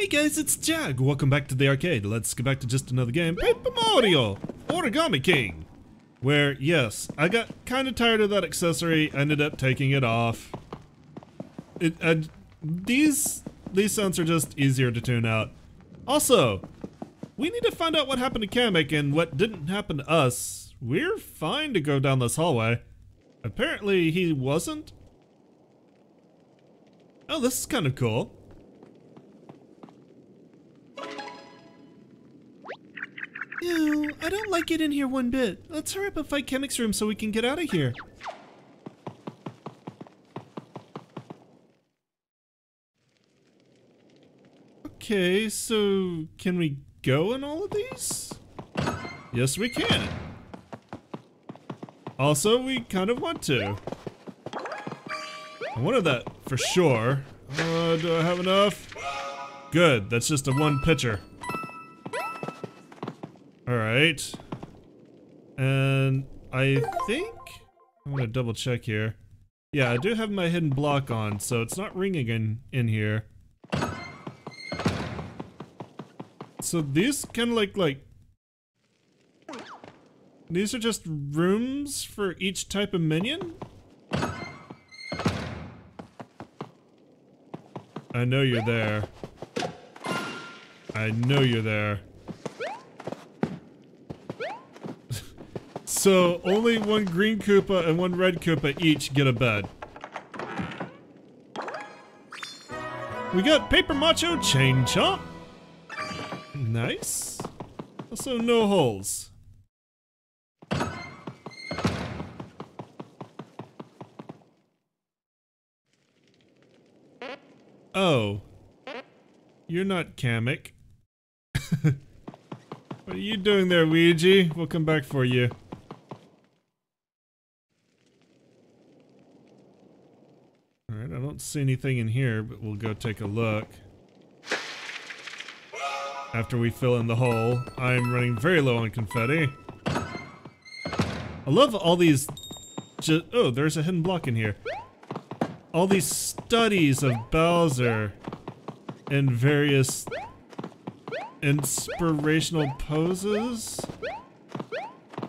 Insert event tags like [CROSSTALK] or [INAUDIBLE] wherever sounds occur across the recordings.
Hey guys, it's Jag. Welcome back to the arcade. Let's get back to just another game, Paper Mario Origami King. Where, yes, I got kind of tired of that accessory, ended up taking it off. It, uh, these, these sounds are just easier to tune out. Also, we need to find out what happened to Kamek and what didn't happen to us. We're fine to go down this hallway. Apparently he wasn't. Oh, this is kind of cool. Ew, I don't like it in here one bit. Let's hurry up and fight Kamek's room so we can get out of here. Okay, so can we go in all of these? Yes, we can. Also, we kind of want to. I wanted that for sure. Uh, do I have enough? Good, that's just a one pitcher. Alright. And I think... I'm gonna double check here. Yeah, I do have my hidden block on, so it's not ringing in, in here. So these kind of like, like... These are just rooms for each type of minion? I know you're there. I know you're there. So only one green Koopa and one red Koopa each get a bed. We got Paper Macho Chain Chomp. Nice. Also no holes. Oh. You're not Kamek. [LAUGHS] what are you doing there, Ouija? We'll come back for you. Alright, I don't see anything in here, but we'll go take a look. After we fill in the hole, I'm running very low on confetti. I love all these... oh, there's a hidden block in here all these studies of Bowser and various inspirational poses.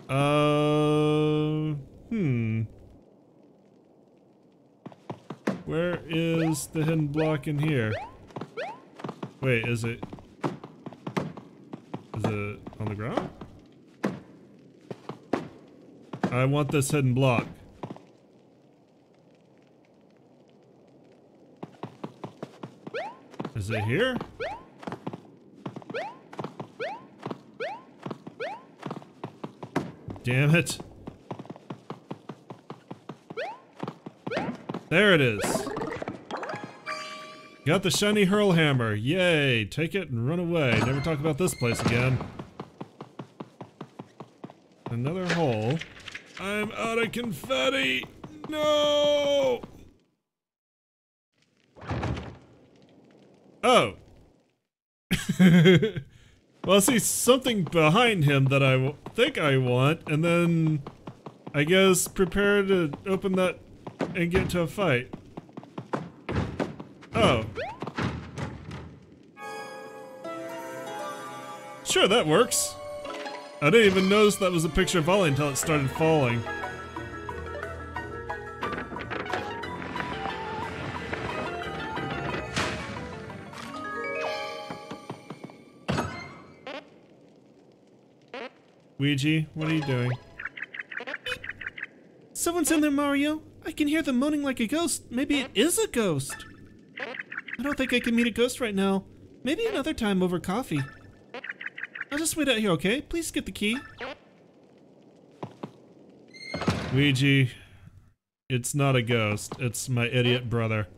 Uh, hmm. Where is the hidden block in here? Wait, is it... Is it on the ground? I want this hidden block. Is it here? Damn it. There it is. Got the shiny hurl hammer. Yay. Take it and run away. Never talk about this place again. Another hole. I'm out of confetti. No! Oh. [LAUGHS] well, I see something behind him that I think I want, and then I guess prepare to open that and get into a fight. Oh. Sure, that works. I didn't even notice that was a picture of Ollie until it started falling. Ouija, what are you doing? Someone's in there, Mario. I can hear them moaning like a ghost. Maybe it is a ghost. I don't think I can meet a ghost right now. Maybe another time over coffee. I'll just wait out here, okay? Please get the key. Ouija, it's not a ghost. It's my idiot brother.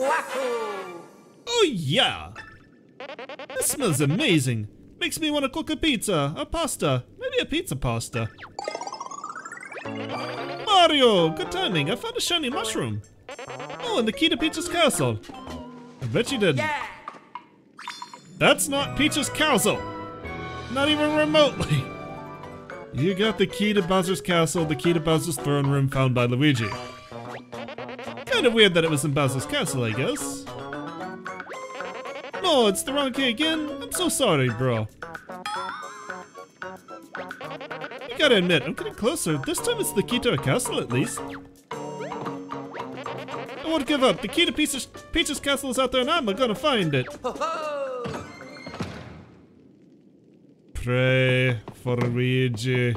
Oh yeah! This smells amazing. Makes me want to cook a pizza, a pasta, a pizza pasta. Mario, good timing. I found a shiny mushroom. Oh, and the key to Peach's castle. I bet you didn't. Yeah. That's not Peach's castle. Not even remotely. You got the key to Bowser's castle, the key to Bowser's throne room found by Luigi. Kinda weird that it was in Bowser's castle, I guess. No, it's the wrong key again. I'm so sorry, bro. Gotta admit, I'm getting closer. This time it's the key to a castle, at least. I won't give up. The key to Peach's, Peach's castle is out there and I'm gonna find it. Pray for Luigi.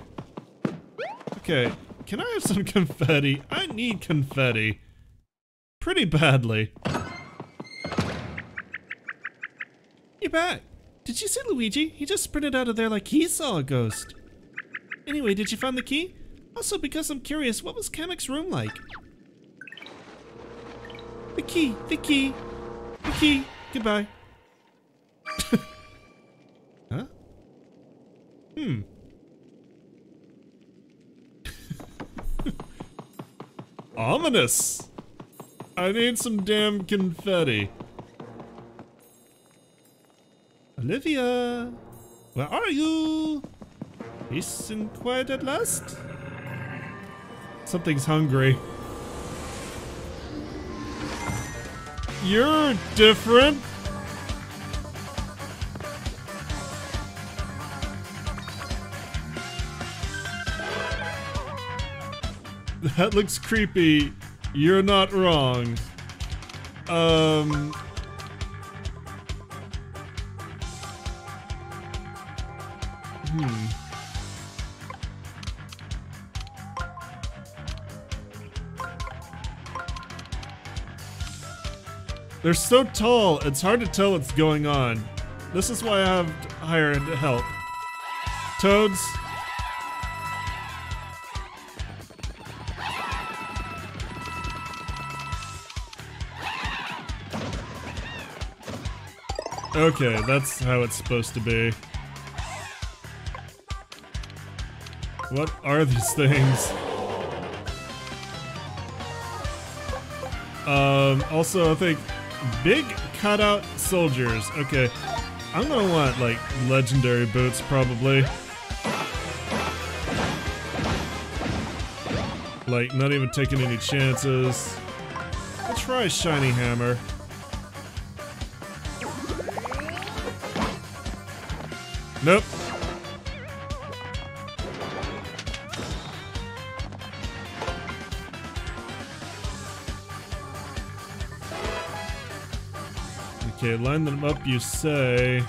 Okay, can I have some [LAUGHS] confetti? I need confetti. Pretty badly. You're back. Did you see Luigi? He just sprinted out of there like he saw a ghost. Anyway, did you find the key? Also, because I'm curious, what was Kamek's room like? The key, the key, the key. Goodbye. [LAUGHS] huh? Hmm. [LAUGHS] Ominous. I need some damn confetti. Olivia! Where are you? Peace and quiet at last? Something's hungry. You're different. That looks creepy. You're not wrong. Um... Hmm. They're so tall, it's hard to tell what's going on. This is why I have hired help. Toads. Okay, that's how it's supposed to be. What are these [LAUGHS] things? Um, also, I think big cutout soldiers. Okay, I'm gonna want like legendary boots probably. Like, not even taking any chances. I'll try shiny hammer. Nope. Okay, line them up, you say.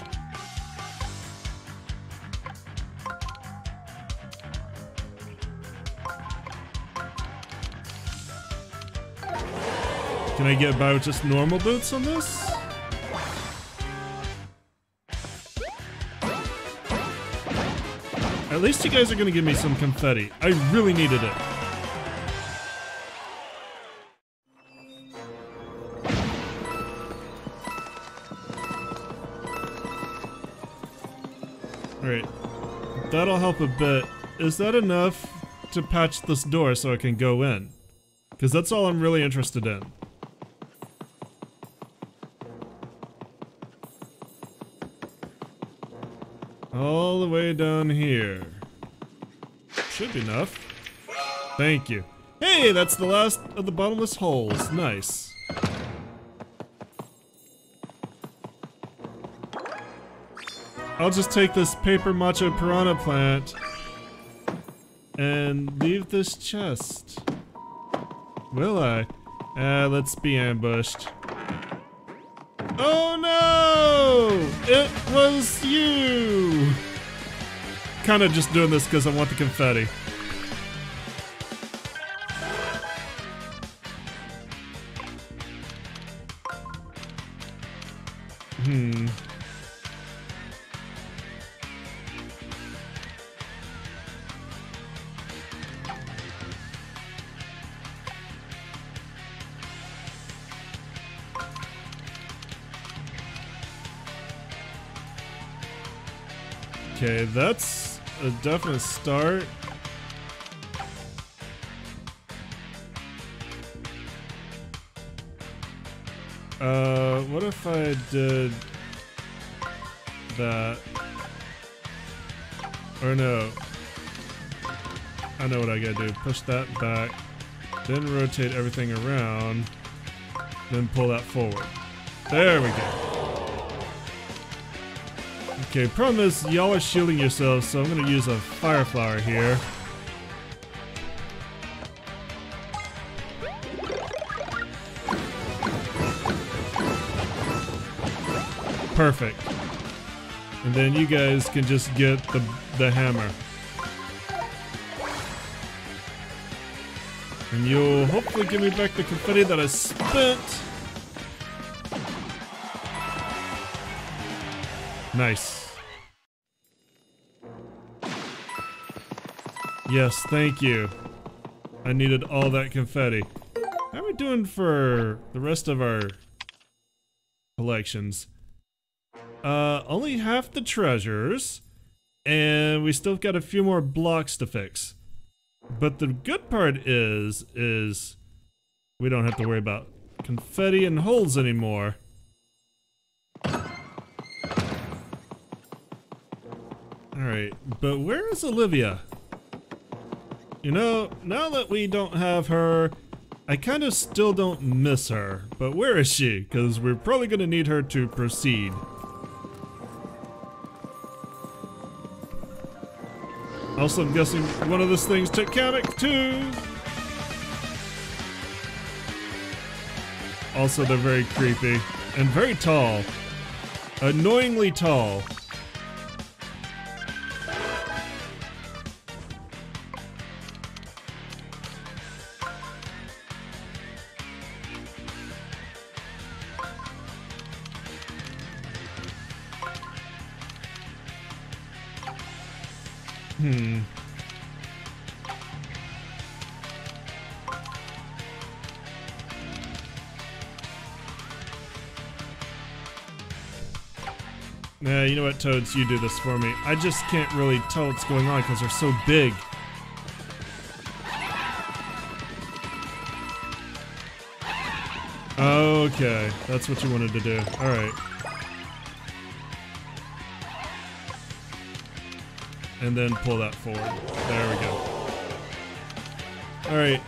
Can I get by with just normal boots on this? At least you guys are gonna give me some confetti. I really needed it. That'll help a bit. Is that enough to patch this door so I can go in? Because that's all I'm really interested in. All the way down here. Should be enough. Thank you. Hey, that's the last of the bottomless holes. Nice. I'll just take this paper macho piranha plant and leave this chest. Will I? Uh, let's be ambushed. Oh no! It was you! Kinda just doing this because I want the confetti. That's a definite start. Uh, what if I did that? Or no. I know what I gotta do. Push that back. Then rotate everything around. Then pull that forward. There we go. Okay, problem is y'all are shielding yourselves, so I'm gonna use a fire flower here. Perfect. And then you guys can just get the, the hammer. And you'll hopefully give me back the confetti that I spent. Nice. Yes, thank you. I needed all that confetti. How are we doing for the rest of our collections? Uh, only half the treasures, and we still got a few more blocks to fix. But the good part is, is we don't have to worry about confetti and holes anymore. Alright, but where is Olivia? You know, now that we don't have her, I kind of still don't miss her. But where is she? Because we're probably going to need her to proceed. Also, I'm guessing one of those things took Kamek too. Also, they're very creepy and very tall. Annoyingly tall. Nah, you know what, Toads? You do this for me. I just can't really tell what's going on because they're so big. Okay, that's what you wanted to do. Alright. And then pull that forward. There we go. Alright.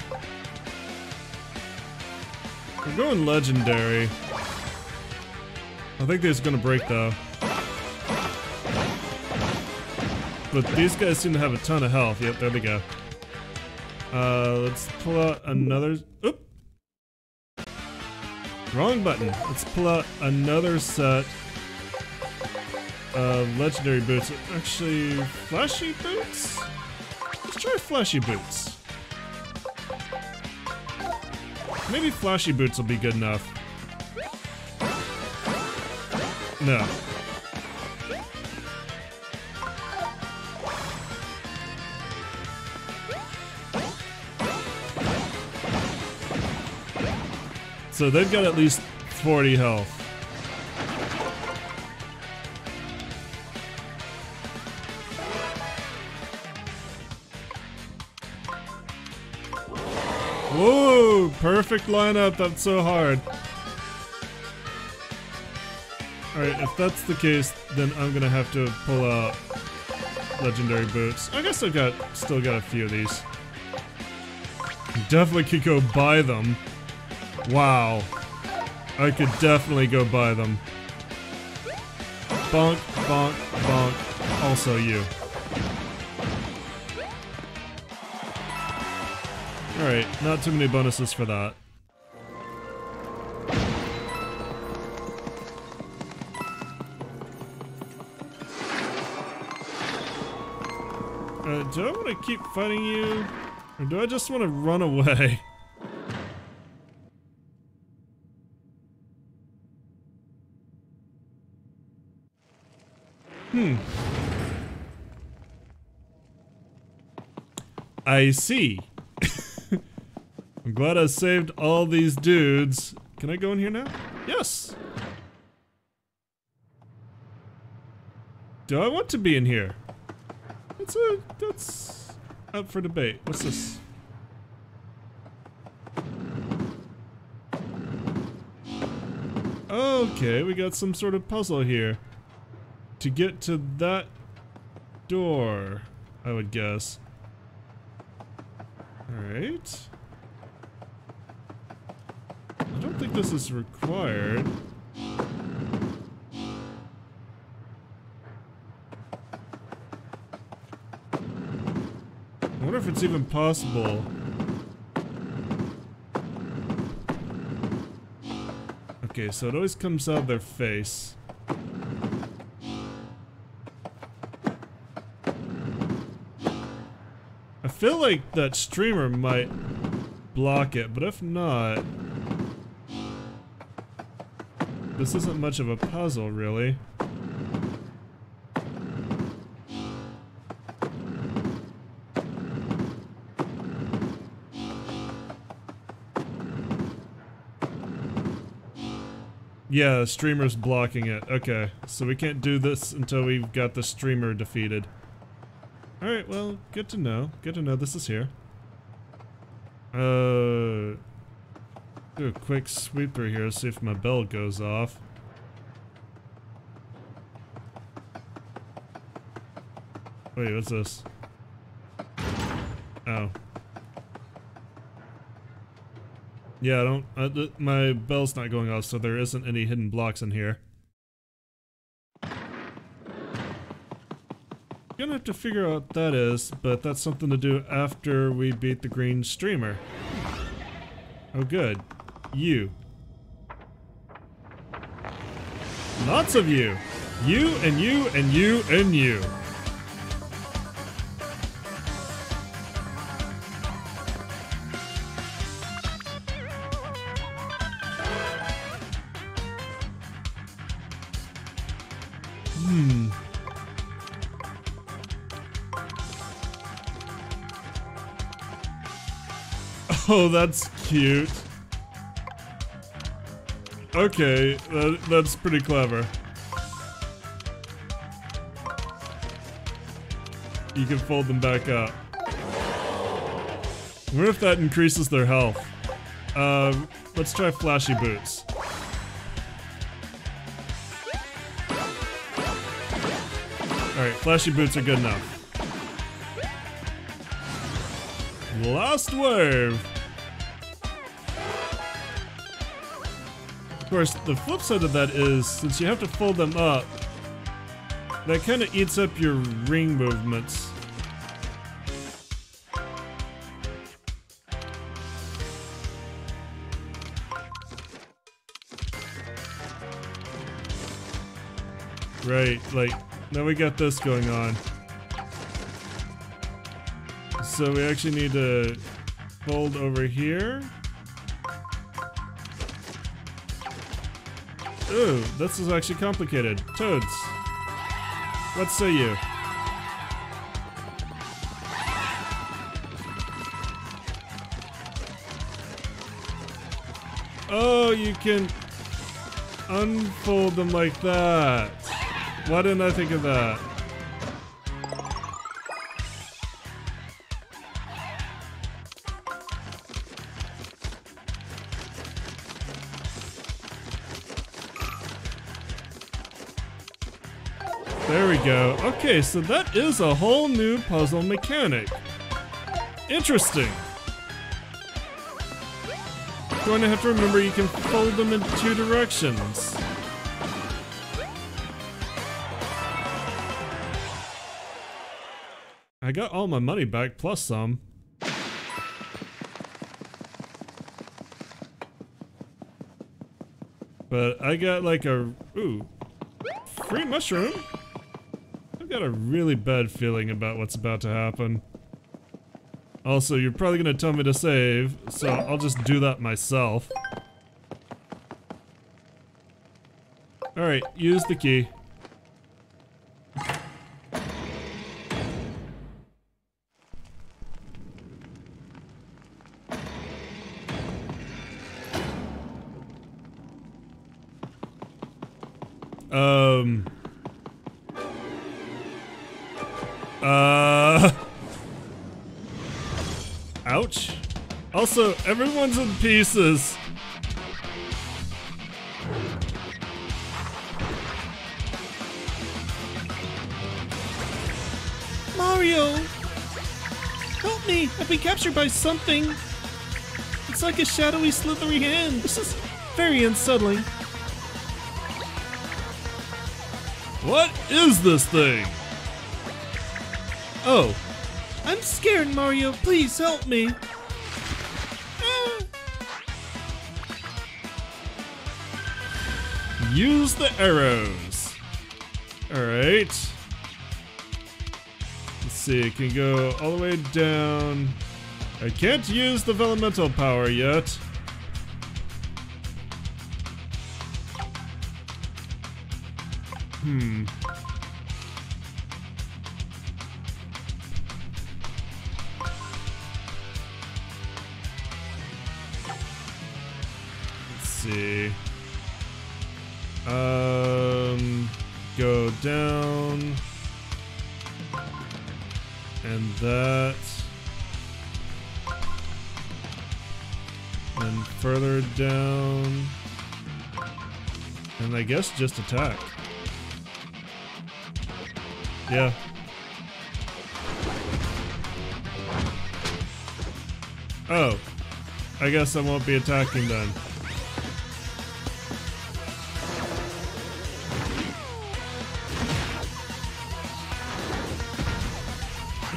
We're going legendary. I think this is gonna break though. But these guys seem to have a ton of health. Yep, there they go. Uh, let's pull out another... Oop! Wrong button. Let's pull out another set of legendary boots. Actually, flashy boots? Let's try flashy boots. Maybe flashy boots will be good enough. No. So they've got at least 40 health. Whoa! Perfect lineup, that's so hard. Alright, if that's the case, then I'm gonna have to pull out legendary boots. I guess I've got still got a few of these. Definitely could go buy them. Wow. I could definitely go buy them. Bonk, bonk, bonk. Also you. Alright, not too many bonuses for that. Uh, do I want to keep fighting you? Or do I just want to run away? [LAUGHS] Hmm. I see. [LAUGHS] I'm glad I saved all these dudes. Can I go in here now? Yes. Do I want to be in here? That's a that's up for debate. What's this? Okay, we got some sort of puzzle here. To get to that door, I would guess. Alright. I don't think this is required. I wonder if it's even possible. Okay, so it always comes out of their face. Feel like that streamer might block it, but if not... This isn't much of a puzzle, really. Yeah, streamer's blocking it. Okay, so we can't do this until we've got the streamer defeated. Alright, well, good to know. Good to know this is here. Uh, do a quick sweeper here, see if my bell goes off. Wait, what's this? Oh. Yeah, I don't. Th my bell's not going off, so there isn't any hidden blocks in here. Have to figure out what that is, but that's something to do after we beat the green streamer. Oh good. You. Lots of you! You and you and you and you. Oh, that's cute. Okay, that, that's pretty clever. You can fold them back up. What if that increases their health? Uh, let's try flashy boots. Alright, flashy boots are good enough. Last wave! Course, the flip side of that is, since you have to fold them up, that kind of eats up your ring movements. Right, like, now we got this going on. So we actually need to fold over here. Ooh, this is actually complicated. Toads, what say you? Oh, you can unfold them like that. Why didn't I think of that? Okay, so that is a whole new puzzle mechanic. Interesting. Going to have to remember you can fold them in two directions. I got all my money back plus some. But I got like a, ooh, free mushroom? Got a really bad feeling about what's about to happen. Also, you're probably gonna tell me to save, so I'll just do that myself. Alright, use the key. Also, everyone's in pieces. Mario! Help me! I've been captured by something! It's like a shadowy, slithery hand. This is Very unsettling. What is this thing? Oh. I'm scared, Mario. Please help me. Use the arrows. Alright. Let's see, it can go all the way down. I can't use the elemental power yet. Hmm. Let's see. Um, go down. And that. And further down. And I guess just attack. Yeah. Oh. I guess I won't be attacking then.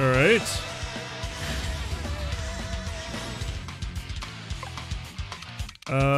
Alright. Um...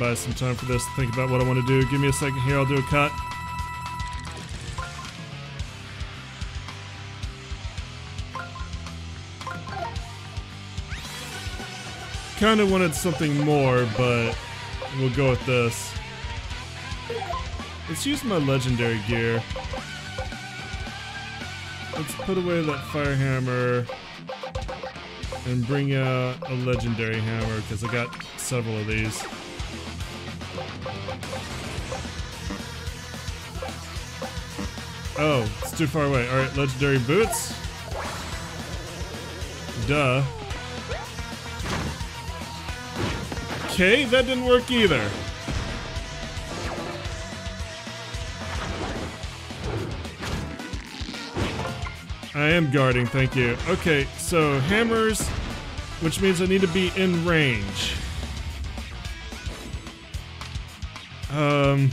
buy some time for this, think about what I want to do. Give me a second here, I'll do a cut. Kinda wanted something more, but we'll go with this. Let's use my legendary gear. Let's put away that fire hammer and bring out a legendary hammer because I got several of these. Oh, it's too far away. Alright, legendary boots. Duh. Okay, that didn't work either. I am guarding, thank you. Okay, so hammers, which means I need to be in range. Um.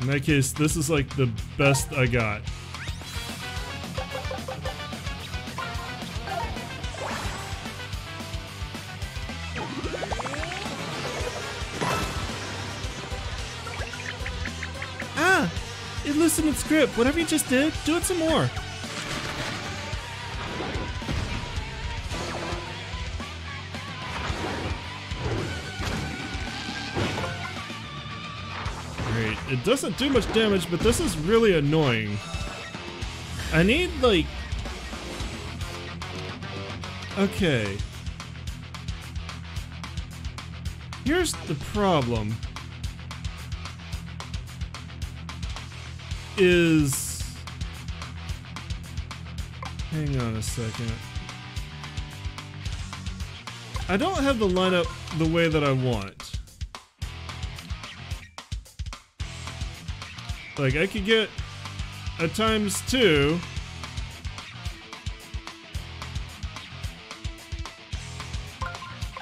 In that case, this is like the best I got. Grip. Whatever you just did, do it some more. Great. It doesn't do much damage, but this is really annoying. I need, like... Okay. Here's the problem. Is... Hang on a second. I don't have the lineup the way that I want. Like, I could get a times two.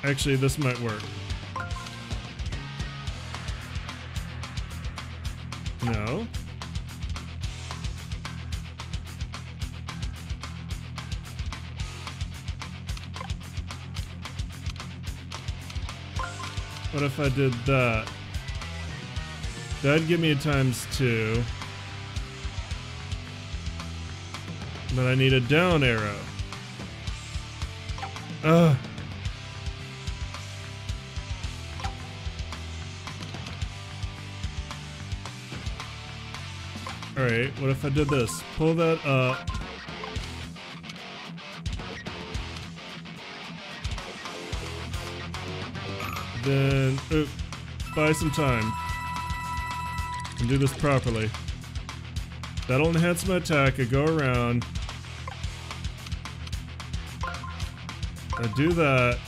Actually, this might work. What if I did that? That'd give me a times two. But I need a down arrow. Ugh. Alright, what if I did this? Pull that up. Then, oop, buy some time. And do this properly. That'll enhance my attack. I go around. I do that,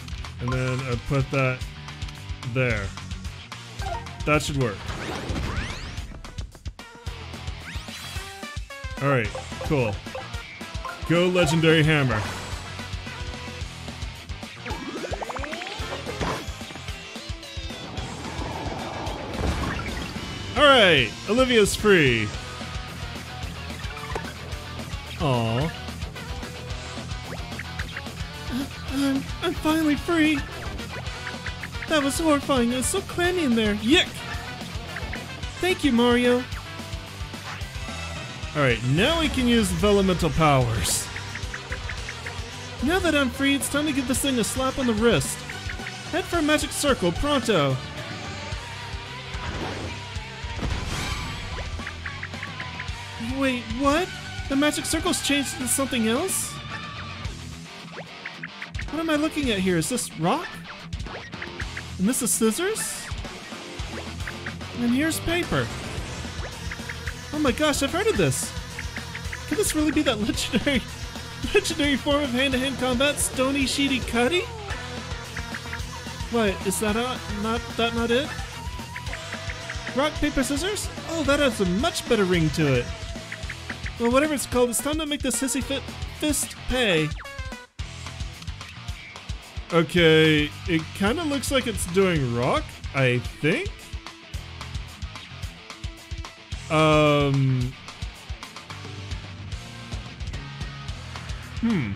and then I put that there. That should work. Alright, cool. Go Legendary Hammer. Alright, Olivia's free. Aw. I'm, I'm finally free. That was horrifying. It was so clammy in there. Yick! Thank you, Mario. Alright, now we can use the elemental powers. Now that I'm free, it's time to give this thing a slap on the wrist. Head for a magic circle, pronto. Wait, what? The magic circle's changed into something else? What am I looking at here? Is this rock? And this is scissors? And here's paper. Oh my gosh, I've heard of this. Could this really be that [LAUGHS] legendary, legendary form of hand-to-hand combat, Stony Sheety Cuddy? What, is that not, not, that not it? Rock, paper, scissors? Oh, that has a much better ring to it. Well, whatever it's called, it's time to make this sissy fit fist pay. Okay, it kind of looks like it's doing rock, I think. Um. Hmm.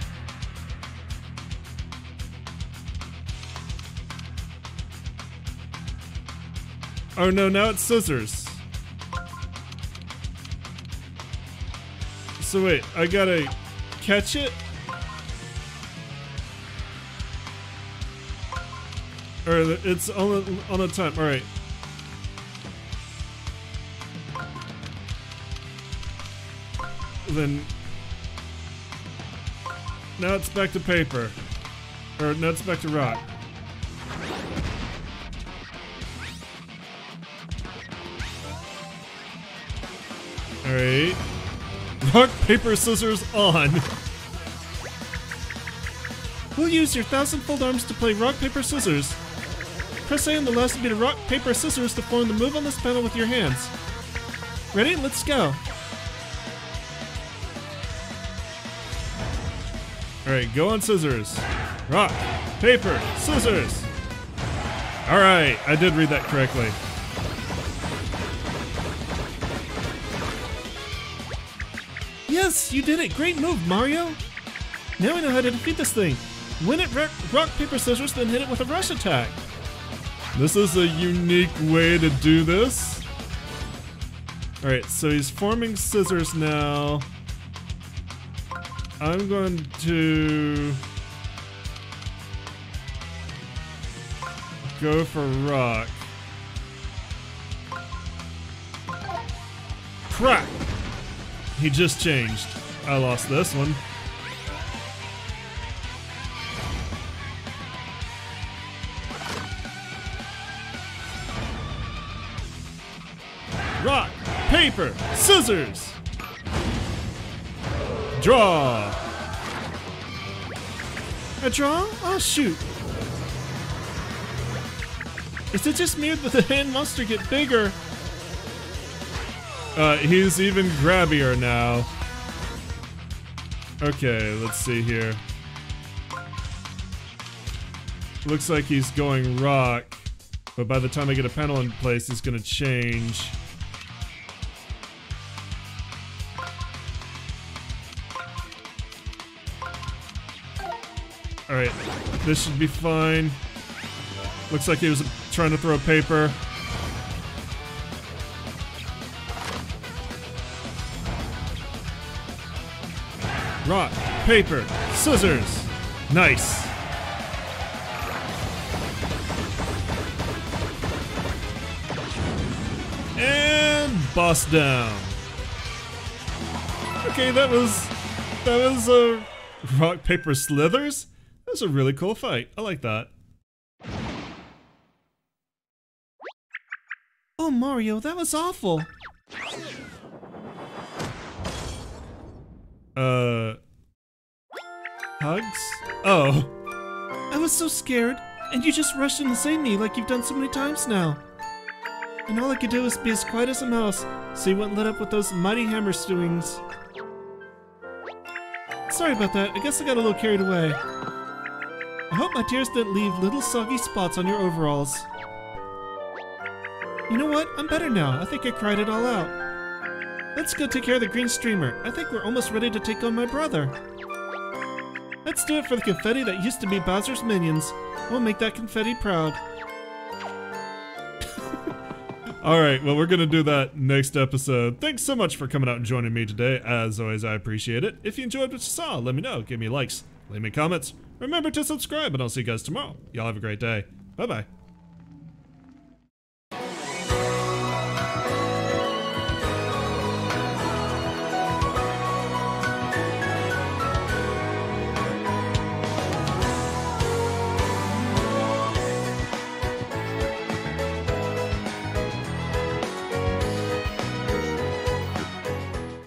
Oh no, now it's scissors. So wait, I gotta catch it? Or it's on a, on a time. All right. Then now it's back to paper, or now it's back to rock. All right. Rock, paper, scissors on. We'll use your thousand-fold arms to play rock, paper, scissors. Press A on the last to of rock, paper, scissors to form the move on this panel with your hands. Ready? Let's go. All right, go on scissors. Rock, paper, scissors. All right, I did read that correctly. You did it. Great move, Mario. Now I know how to defeat this thing. Win it rock, paper, scissors, then hit it with a rush attack. This is a unique way to do this. All right, so he's forming scissors now. I'm going to go for rock. Crap! He just changed. I lost this one. Rock, paper, scissors. Draw. A draw? Oh, shoot. Is it just me did the hand monster get bigger? Uh, he's even grabbier now. Okay, let's see here. Looks like he's going rock, but by the time I get a panel in place, he's gonna change. Alright, this should be fine. Looks like he was trying to throw a paper. Rock, paper, scissors. Nice. And boss down. Okay, that was that was a uh, rock paper slithers. That was a really cool fight. I like that. Oh, Mario, that was awful. Uh. Hugs? Oh. I was so scared, and you just rushed in to save me like you've done so many times now. And all I could do was be as quiet as a mouse, so you wouldn't let up with those mighty hammer swings. Sorry about that, I guess I got a little carried away. I hope my tears didn't leave little soggy spots on your overalls. You know what? I'm better now. I think I cried it all out. Let's go take care of the green streamer. I think we're almost ready to take on my brother. Let's do it for the confetti that used to be Bowser's minions. We'll make that confetti proud. [LAUGHS] Alright, well, we're to do that next episode. Thanks so much for coming out and joining me today. As always, I appreciate it. If you enjoyed what you saw, let me know. Give me likes, leave me comments. Remember to subscribe, and I'll see you guys tomorrow. Y'all have a great day. Bye bye.